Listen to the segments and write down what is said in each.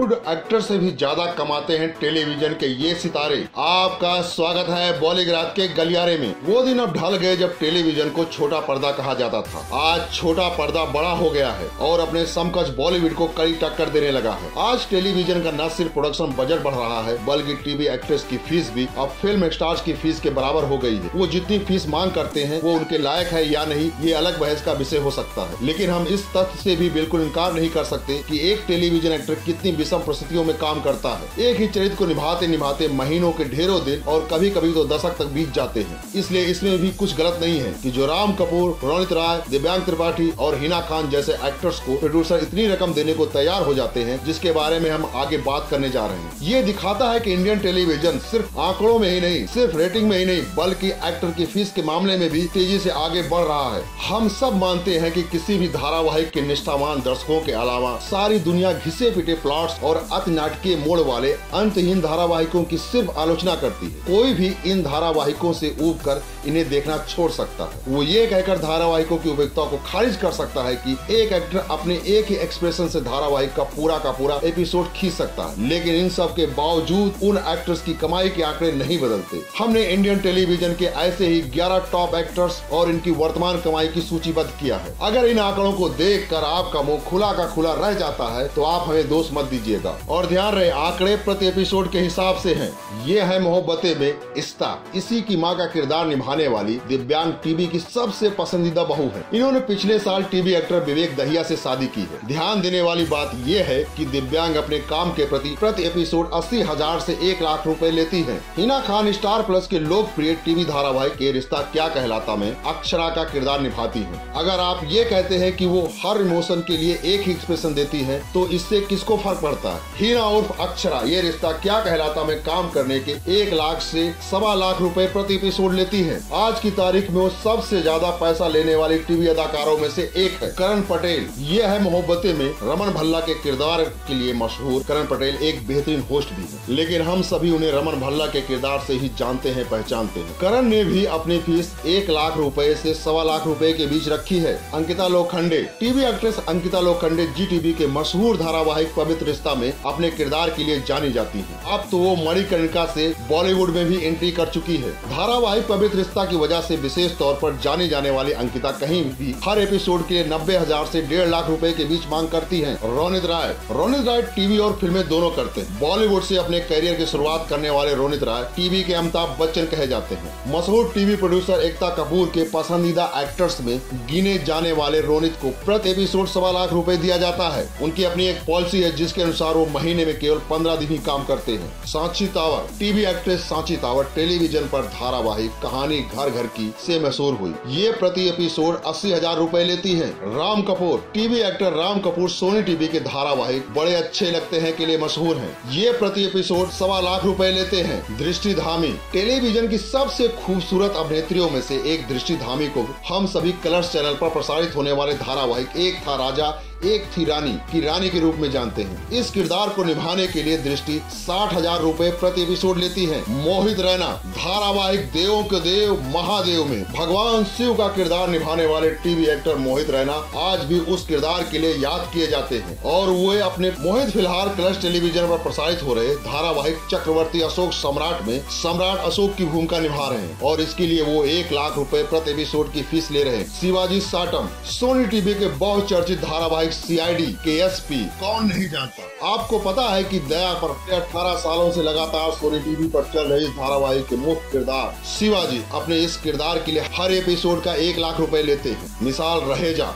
Bollywood actor से भी ज़्यादा कमाते हैं टेलीविज़न के ये सितारे। आपका स्वागत है बॉलीग्राज के गलियारे में। वो दिन अब ढल गए जब टेलीविज़न को छोटा पर्दा कहा जाता था। आज छोटा पर्दा बड़ा हो गया है और अपने समकक्ष बॉलीवुड को कड़ी टक्कर देने लगा है। आज टेलीविज़न का न सिर्फ़ प्रोडक्शन बजट बढ़ रहा है, बल्कि टीवी एक्ट्रेस की फ़ीस भी अब फ़िल्म स्टार्स की फ़ीस के बराबर हो गई है। वो जितनी फ़ीस मांग करते हैं, वो उनके लायक है या नहीं, ये अलग बहस का विषय हो सकता है। लेकिन हम इस तथ्य से भी बिल्कुल इनकार नहीं कर सकते कि एक टेलीविज़न एक्टर कितनी विषम परिस्थितियों में काम करता है। एक ही चरित्र को निभाते निभाते महीनों के ढेरों दिन और कभी कभी तो दशक तक बीत जाते हैं। इसलिए इसमें भी कुछ गलत नहीं है कि जो राम कपूर रोनित राय, दिव्यांग त्रिपाठी और हिना खान जैसे एक्टर्स को प्रोड्यूसर इतनी रकम देने को तैयार हो जाते हैं, जिसके बारे में हम आगे बात करने जा रहे हैं। ये दिखाता है की इंडियन टेलीविज़न सिर्फ़ आंकड़ों में ही नहीं, सिर्फ़ रेटिंग में ही नहीं, बल्कि एक्टर की फ़ीस के मामले में भी तेज़ी से आगे बढ़ रहा है। हम सब मानते हैं कि किसी भी धारावाहिक के निष्ठावान दर्शकों के अलावा सारी दुनिया घिसे पिटे प्लॉट्स और अति नाटकीय मोड़ वाले अंतहीन धारावाहिकों की सिर्फ़ आलोचना करती है। कोई भी इन धारावाहिकों से ऊब कर इन्हें देखना छोड़ सकता है। वो ये कहकर धारावाहिकों की उपयोगिता को खारिज कर सकता है कि एक एक्टर अपने एक ही एक्सप्रेशन से धारावाहिक का पूरा का पूरा एपिसोड खींच सकता है। लेकिन इन सब के बावजूद उन एक्टर्स की कमाई के आंकड़े नहीं बदलते। हमने इंडियन टेलीविज़न के ऐसे ही 11 टॉप एक्टर्स और इनकी वर्तमान कमाई की सूचीबद्ध किया है। अगर इन आंकड़ों को देख कर आपका मुँह खुला का खुला रह जाता है तो आप हमें दोष मत दीजिएगा और ध्यान रहे, आंकड़े प्रति एपिसोड के हिसाब से हैं। ये है मोहब्बतें में इस्ता। इसी की माँ का किरदार निभाने वाली दिव्यांग टीवी की सबसे पसंदीदा बहू है। इन्होंने पिछले साल टीवी एक्टर विवेक दहिया से शादी की है। ध्यान देने वाली बात ये है कि दिव्यांग अपने काम के प्रति प्रति एपिसोड अस्सी हज़ार से एक लाख रुपए लेती है। हिना खान स्टार प्लस के लोकप्रिय टीवी धारावाहिक के रिश्ता क्या कहलाता में अक्षरा का किरदार निभाती है। अगर आप ये कहते हैं कि वो हर इमोशन के लिए एक ही एक्सप्रेशन देती है तो इससे किसको फ़र्क पड़ता। है हीना उर्फ़ अक्षरा, ये रिश्ता क्या कहलाता? में काम करने के एक लाख से सवा लाख रुपए प्रति एपिसोड लेती है। आज की तारीख में वो सबसे ज़्यादा पैसा लेने वाली टीवी अदाकारों में से एक है। करण पटेल ये है मोहब्बतें में रमन भल्ला के किरदार के लिए मशहूर। करण पटेल एक बेहतरीन होस्ट भी है, लेकिन हम सभी उन्हें रमन भल्ला के किरदार से ही जानते हैं, पहचानते हैं। करण ने भी अपनी फ़ीस एक लाख रुपए से सवा लाख रुपए के बीच रखी है। Ankita Lokhande, TV actress Ankita Lokhande, Zee TV के मशहूर धारावाहिक पवित्र रिश्ता में अपने किरदार के लिए जानी जाती है। अब तो वो मणिकर्णिका से बॉलीवुड में भी एंट्री कर चुकी है। धारावाहिक पवित्र रिश्ता की वजह से विशेष तौर पर जाने जाने वाली अंकिता कहीं भी हर एपिसोड के लिए नब्बे हज़ार ऐसी डेढ़ लाख रुपए के बीच मांग करती है। रोनित राय। रोनित राय टीवी और फ़िल्में दोनों करते हैं। बॉलीवुड से अपने करियर की शुरुआत करने वाले रोनित राय टीवी के अमिताभ बच्चन कहे जाते हैं। मशहूर टीवी प्रोड्यूसर एकता कपूर के पसंदीदा एक्टर्स में गिने जाने वाले रोनित को प्रति एपिसोड सवा लाख रूपए दिया जाता है। उनकी अपनी एक पॉलिसी है जिसके अनुसार वो महीने में केवल पंद्रह दिन ही काम करते हैं। Sanchi Tawar TV actress Sanchi Tawar television पर धारावाहिक कहानी घर घर की से मशहूर हुई। ये प्रति एपिसोड अस्सी हज़ार रूपए लेती है। Ram Kapoor, TV actor Ram Kapoor Sony TV के धारावाहिक बड़े अच्छे लगते हैं के लिए मशहूर है। ये प्रति एपिसोड सवा लाख रूपए लेते हैं। दृष्टि धामी टेलीविज़न की सबसे खूबसूरत अभिनेत्रियों में से एक दृष्टि धामी को हम सभी कलर्स चैनल पर प्रसारित होने वाले धारावाहिक एक था राजा एक थी रानी की रानी के रूप में जानते हैं। इस किरदार को निभाने के लिए दृष्टि साठ हज़ार रूपए प्रति एपिसोड लेती है। मोहित रैना, धारावाहिक देवों के देव, महादेव में भगवान शिव का किरदार निभाने वाले टीवी एक्टर मोहित रैना आज भी उस किरदार के लिए याद किए जाते हैं। और वे अपने मोहित फ़िलहाल कलर्स टेलीविज़न पर प्रसारित हो रहे धारावाहिक चक्रवर्ती अशोक सम्राट में सम्राट अशोक की भूमिका निभा रहे हैं। और इसके लिए वो एक लाख रूपए प्रति एपिसोड की फ़ीस ले रहे हैं। शिवाजी साटम, सोनी टीवी के बहुचर्चित धारावाहिक सीआईडी के एसपी कौन नहीं जानता? आपको पता है कि दया पर अठारह सालों से लगातार सोनी टीवी पर चल रही धारावाहिक के मुख्य किरदार शिवाजी अपने इस किरदार के लिए हर एपिसोड का एक लाख रुपए लेते हैं। मिसाल रहेजा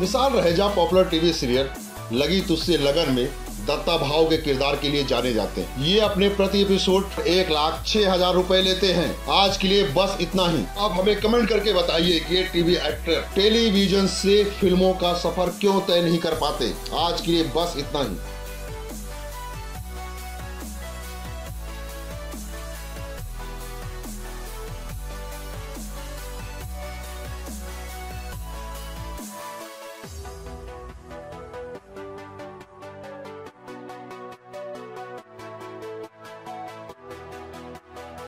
मिसाल रहेजा पॉपुलर टीवी सीरियल लगी तुझसे लगन में दत्ता भाव के किरदार के लिए जाने जाते हैं। ये अपने प्रति एपिसोड एक लाख छह हज़ार रूपए लेते हैं। आज के लिए बस इतना ही। आप हमें कमेंट करके बताइए कि ये टीवी एक्टर टेलीविज़न से फ़िल्मों का सफ़र क्यों तय नहीं कर पाते। आज के लिए बस इतना ही।